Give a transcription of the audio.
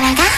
誰が